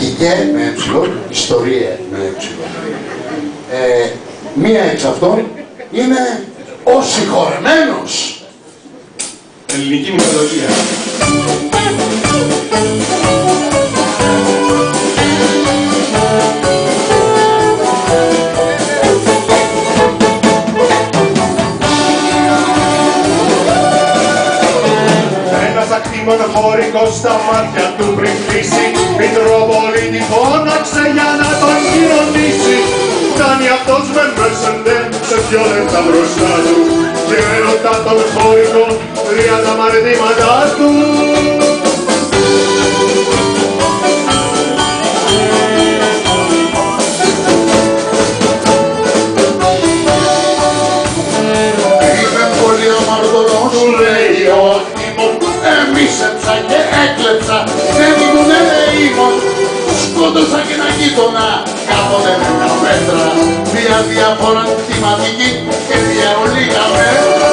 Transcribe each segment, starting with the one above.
τραγικέ με έψιλο, ιστορία με έψιλο. Ε, μία εξ αυτών είναι ο συγχωρεμένος. Ελληνική μυθολογία. Ένας ακτήμων χωρικός στα μάτια του πριν κλείσει. Μητροπολίτη φώναξε για να τον κοινωνήσει Φτάνει αυτός με μέσεντε σε δυο λεπτά μπροστά του. Και ρωτά τον χωρικό για τα μαρτήματά του. Είμαι πολύ αμαρτωλός, Του λέει ο ακτήμων εμείς έψα και έκλεψα, δεν ήμουν ελεήμων. Σκότωσα και ένα γείτονα, κάποτε με τα μέτρα, μια διαφορά κτηματική και μια ολίγα μέτρα.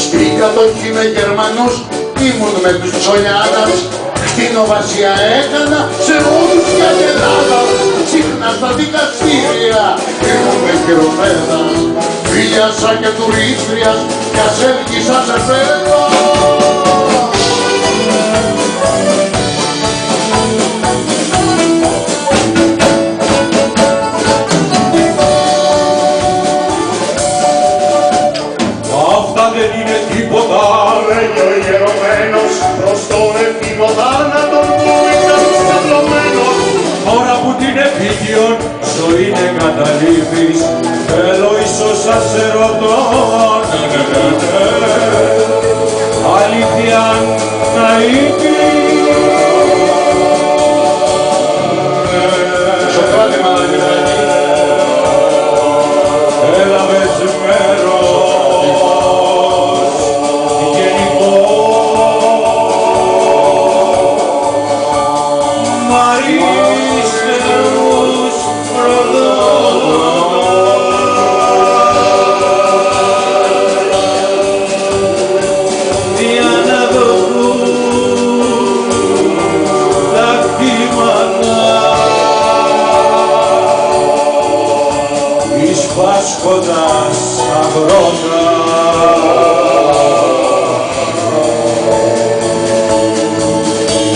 Στην κατοχή με Γερμανούς ήμουν με τους Τσολιάδας Κτηνοβασία έκανα σε όλους για Ελλάδα Συχνά στα δικαστήρια ήμουν με χειροπέδας Βίασα και τουρίστριας κι ας έλκυσα σε πέρα Αυτά δεν είναι τίποτα. Λέγει ο ιερωμένος προς τον είναι καταλήφεις Θέλω ίσως σας σε ρωτώ ναι, ναι, ναι, ναι. Αλήθεια να είναι πάσχοντας αγρότα.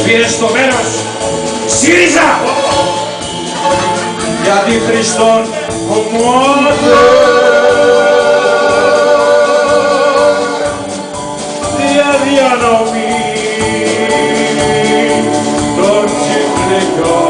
Πήρες στο μέρος ΣΥΡΙΖΑ γιατί Χριστόν κομμάται διαδιανομή των κυκλικών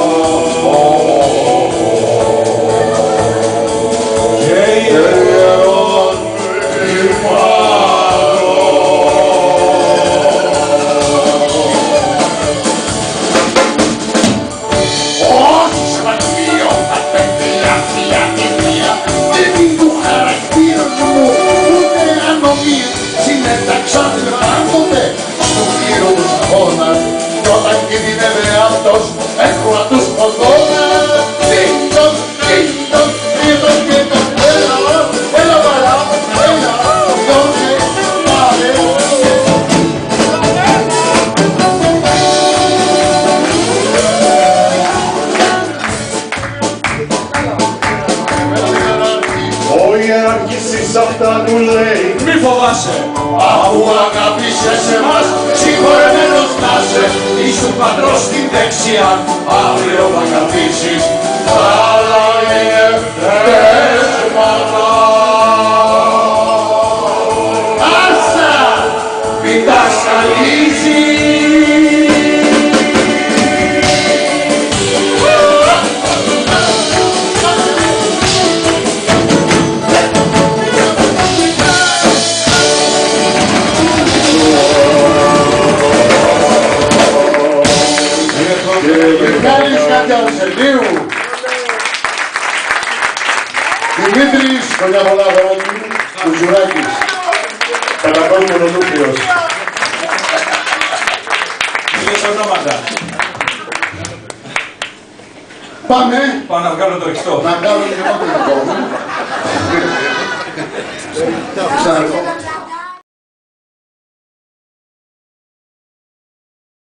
Ο ιεραρχής εις αυτά του λέει. Μη φοβάσαι, Αφού αγαπήσες εμάς, συγχωρεμένος να σε Ήσουν πατρός στην δεξιά, αύριο θα αγαπήσεις. Αλλά είναι δέσματα Άσα, μην τα Κάνεις κάτι Αρσενίου. Δημήτρης, χρόνια πολλά αγοράκι, Κουζουράκης. Κατακόσμων Ολούμπιος. Λίγες ονόματα. Πάμε. Πάω να βγάλω το ρηχτό. Να κάνουμε και εγώ το δικό μου. Ξαναρχόμαστε.